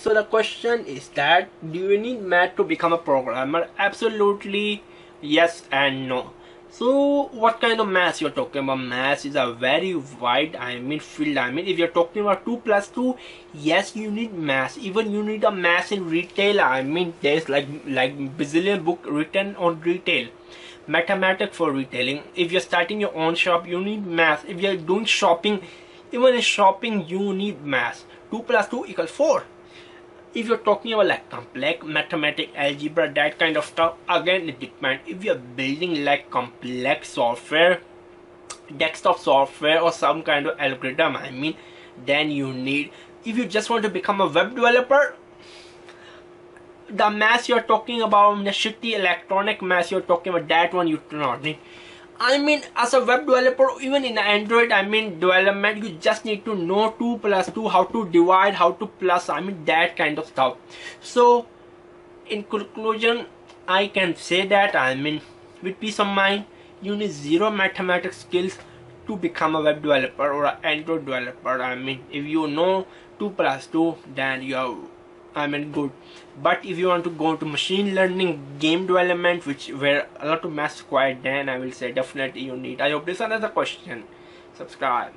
so the question is that do you need math to become a programmer? Absolutely yes and no so what kind of math you're talking about? Math is a very wide i mean field i mean if you're talking about 2 plus 2 yes you need math even you need a math in retail i mean there's like like bazillion book written on retail. Mathematics for retailing. If you're starting your own shop you need math if you're doing shopping even in shopping you need math 2 plus 2 equals 4 if you're talking about like complex mathematics algebra that kind of stuff again it depends. If you're building like complex software desktop software or some kind of algorithm i mean then you need if you just want to become a web developer the math you're talking about the shitty electronic math you're talking about that one you do not need I mean as a web developer even in Android I mean development you just need to know 2 plus 2 how to divide how to plus I mean that kind of stuff. So in conclusion I can say that I mean with peace of mind you need zero mathematics skills to become a web developer or an Android developer. I mean if you know 2 plus 2 then you are I mean good. But if you want to go to machine learning game development which where a lot of math required then I will say definitely you need. I hope this is another question. Subscribe